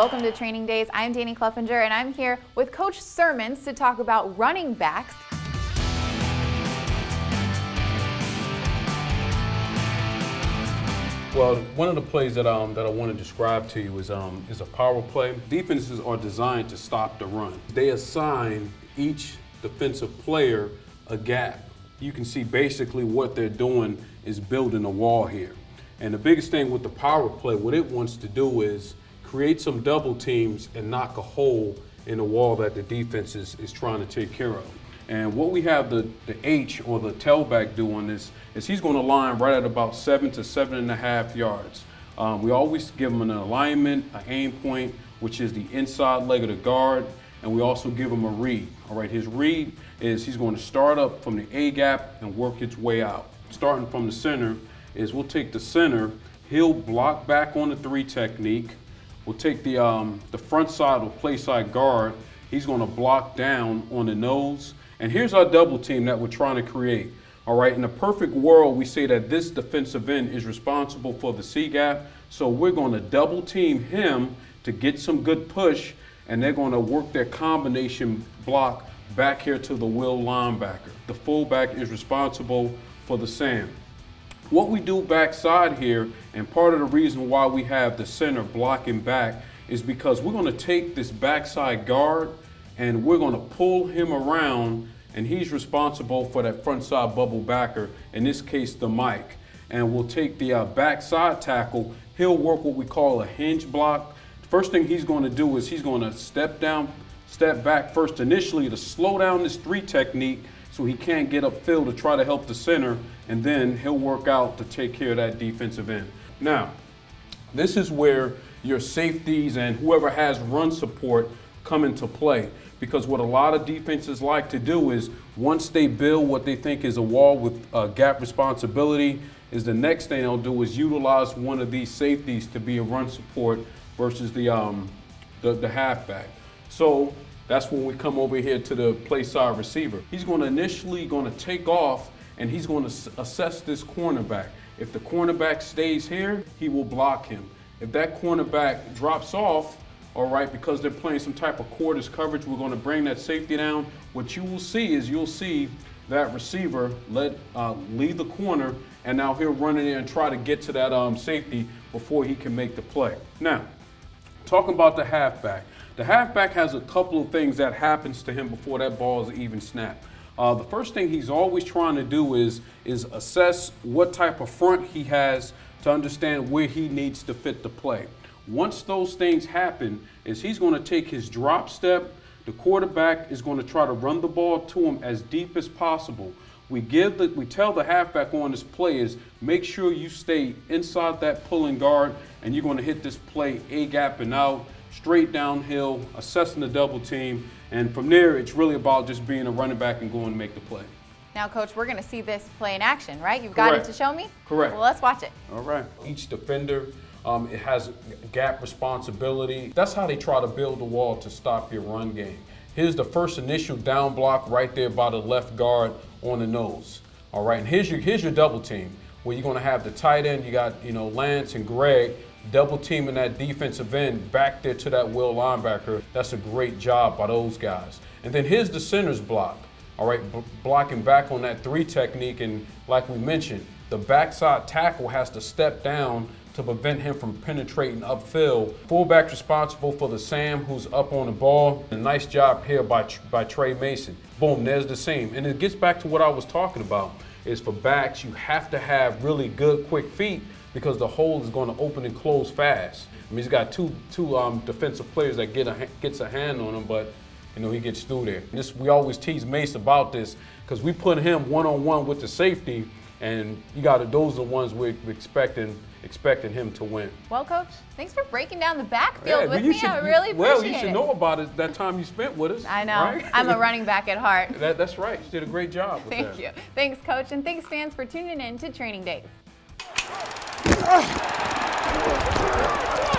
Welcome to Training Days. I'm Dani Klupenger, and I'm here with Coach Sirmans to talk about running backs. Well, one of the plays that um, that I want to describe to you is um, is a power play. Defenses are designed to stop the run. They assign each defensive player a gap. You can see basically what they're doing is building a wall here. And the biggest thing with the power play, what it wants to do is create some double teams and knock a hole in the wall that the defense is, is trying to take care of. And what we have the, the H or the tailback doing this is he's going to line right at about seven to seven and a half yards. Um, we always give him an alignment, an aim point, which is the inside leg of the guard, and we also give him a read. All right, his read is he's going to start up from the A gap and work its way out. Starting from the center is we'll take the center, he'll block back on the three technique. We'll take the, um, the front side or play side guard. He's going to block down on the nose and here's our double team that we're trying to create. All right, in a perfect world, we say that this defensive end is responsible for the C gap. So we're going to double team him to get some good push, and they're going to work their combination block back here to the will linebacker. The fullback is responsible for the Sam. What we do backside here, and part of the reason why we have the center blocking back, is because we're going to take this backside guard and we're going to pull him around and he's responsible for that front side bubble backer, in this case the Mike. And we'll take the uh, backside tackle, he'll work what we call a hinge block. First thing he's going to do is he's going to step down, step back first initially to slow down this three technique so he can't get upfield to try to help the center, and then he'll work out to take care of that defensive end. Now, this is where your safeties and whoever has run support come into play because what a lot of defenses like to do is once they build what they think is a wall with uh, gap responsibility, is the next thing they'll do is utilize one of these safeties to be a run support versus the um, the, the halfback. So that's when we come over here to the play side receiver. He's going to initially going to take off and he's going to assess this cornerback. If the cornerback stays here, he will block him. If that cornerback drops off, all right, because they're playing some type of quarters coverage. We're going to bring that safety down. What you will see is you'll see that receiver let uh, leave the corner, and now he'll run in and try to get to that um, safety before he can make the play. Now, talking about the halfback. The halfback has a couple of things that happens to him before that ball is even snapped. Uh, the first thing he's always trying to do is, is assess what type of front he has to understand where he needs to fit the play. Once those things happen, is he's going to take his drop step. The quarterback is going to try to run the ball to him as deep as possible. We give the, we tell the halfback on this play is make sure you stay inside that pulling guard, and you're going to hit this play a gap and out, straight downhill, assessing the double team, and from there it's really about just being a running back and going to make the play. Now, Coach, we're going to see this play in action, right? You've got Correct. it to show me? Correct. Well, let's watch it. All right. Each defender um, it has gap responsibility. That's how they try to build the wall to stop your run game. Here's the first initial down block right there by the left guard on the nose. All right, and here's your here's your double team where you're going to have the tight end. You got you know Lance and Greg double teaming that defensive end back there to that will linebacker. That's a great job by those guys. And then here's the center's block. All right, blocking back on that three technique, and like we mentioned, the backside tackle has to step down to prevent him from penetrating upfield. Fullback responsible for the Sam who's up on the ball. A nice job here by, by Tre Mason. Boom, there's the same. And it gets back to what I was talking about, is for backs, you have to have really good quick feet because the hole is going to open and close fast. I mean, he's got two, two um, defensive players that get a, gets a hand on him, but you know, he gets through there. This, we always tease Mace about this because we put him one-on-one -on -one with the safety, and you got to, those are the ones we're expecting expecting him to win. Well, Coach, thanks for breaking down the backfield yeah, with me. Should, I really appreciate it. Well, you should it. know about it that time you spent with us. I know. Right? I'm a running back at heart. that, that's right. You did a great job Thank that. you. Thanks, Coach, and thanks, fans, for tuning in to Training Days. Ah.